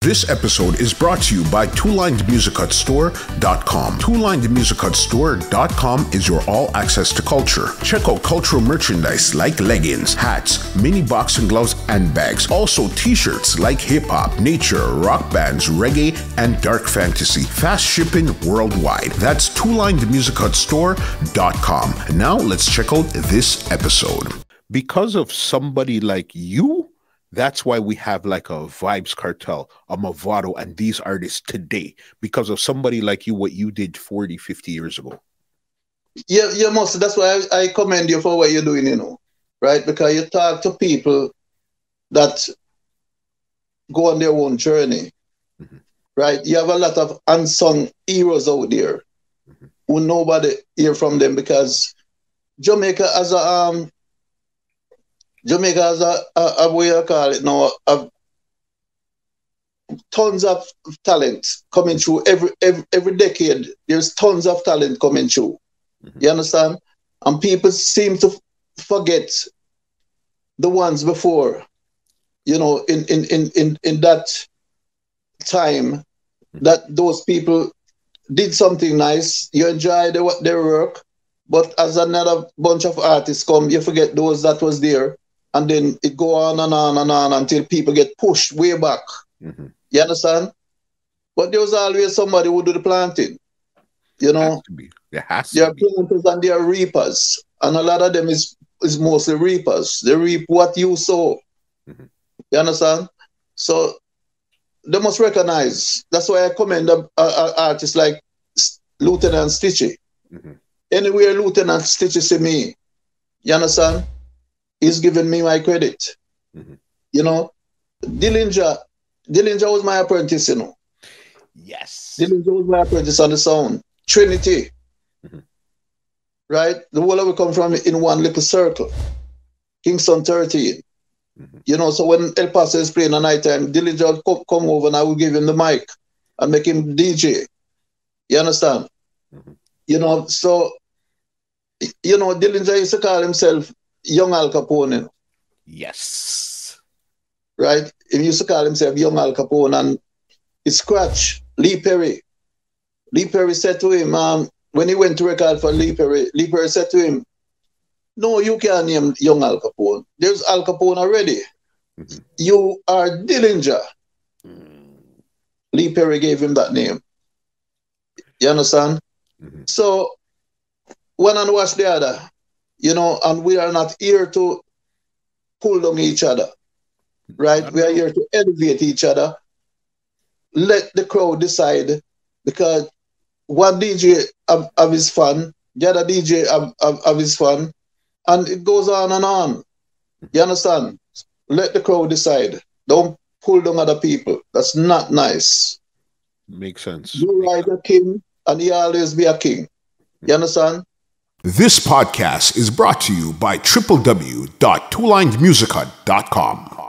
This episode is brought to you by TwoLinedMusicHutStore.com. TwoLinedMusicHutStore.com is your all access to culture. Check out cultural merchandise like leggings, hats, mini boxing gloves, and bags. Also, t shirts like hip hop, nature, rock bands, reggae, and dark fantasy. Fast shipping worldwide. That's TwoLinedMusicHutStore.com. Now let's check out this episode. Because of somebody like you, that's why we have like a Vybz Kartel, a Mavado, and these artists today because of somebody like you, what you did 40, 50 years ago. Yeah, yeah, most. That's why I, I commend you for what you're doing, you know, right? Because you talk to people that go on their own journey, mm-hmm. right? You have a lot of unsung heroes out there mm-hmm. who nobody hear from them because Jamaica as a um Jamaica has a, a, a way I call it now, a, tons of talent coming through every, every every decade. There's tons of talent coming through. Mm-hmm. You understand? And people seem to forget the ones before. You know, in in in in, in that time, mm-hmm. that those people did something nice. You enjoy their, their work, but as another bunch of artists come, you forget those that was there and then it go on and on and on until people get pushed way back. Mm-hmm. You understand? But there was always somebody who do the planting. You know, there has to be. there are planters and there are reapers, and a lot of them is is mostly reapers. They reap what you sow. Mm-hmm. You understand? So they must recognize. That's why I commend a, a, a artists like Lieutenant Stitchie. Mm-hmm. Anywhere Lieutenant Stitchie see me, you understand? He's giving me my credit. Mm-hmm. You know, Dillinger, Dillinger was my apprentice, you know. Yes. Dillinger was my apprentice on the sound. Trinity. Mm-hmm. Right? The world of it come from in one little circle. Kingston 13. Mm-hmm. You know, so when El Paso is playing at night time, Dillinger come, come over and I will give him the mic and make him DJ. You understand? Mm-hmm. You know, so you know, Dillinger used to call himself Young Al Capone. Yes. Right? He used to call himself Young Al Capone and he scratched Lee Perry. Lee Perry said to him, um, when he went to record for Lee Perry, Lee Perry said to him, No, you can't name Young Al Capone. There's Al Capone already. Mm-hmm. You are Dillinger. Mm. Lee Perry gave him that name. You understand? Mm-hmm. So one and watch the other you know, and we are not here to pull down each other, right? We are here to elevate each other. Let the crowd decide because one DJ have, have his fun, the other DJ have, have, have his fun, and it goes on and on. You understand? Let the crowd decide. Don't pull down other people. That's not nice. Makes sense. You ride a king, and he always be a king. You understand? This podcast is brought to you by www.twolinedmusichut.com.